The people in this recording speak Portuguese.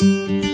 Música